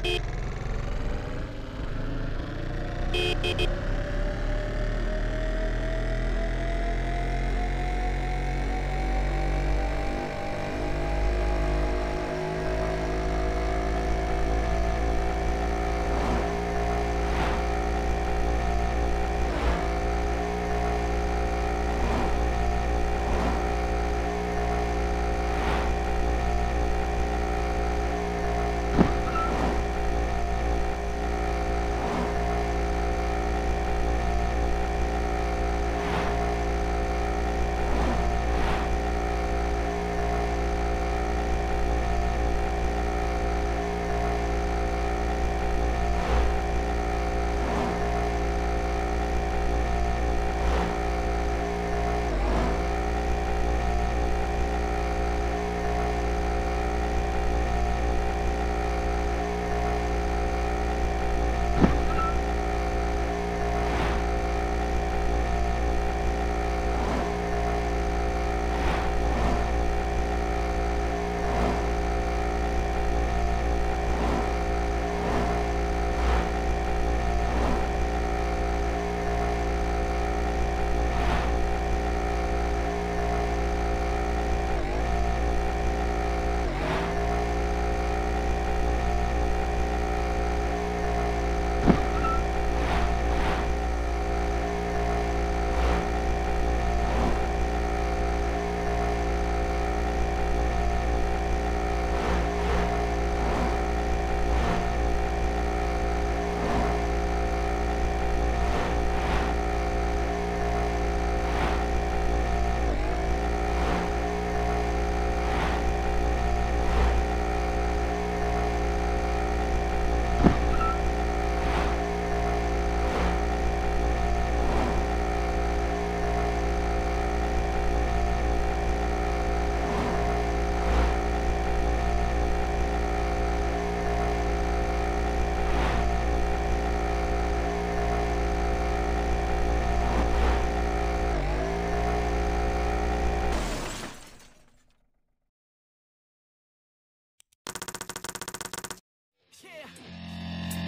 Beep.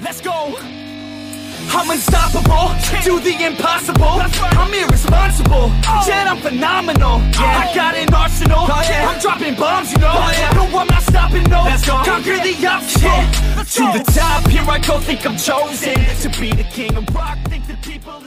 Let's go. I'm unstoppable, do the impossible. I'm irresponsible, yet I'm phenomenal. I got an arsenal, I'm dropping bombs, you know. No, I'm not stopping, no. Conquer the obstacle. To the top, here I go, think I'm chosen to be the king of rock. Think the people.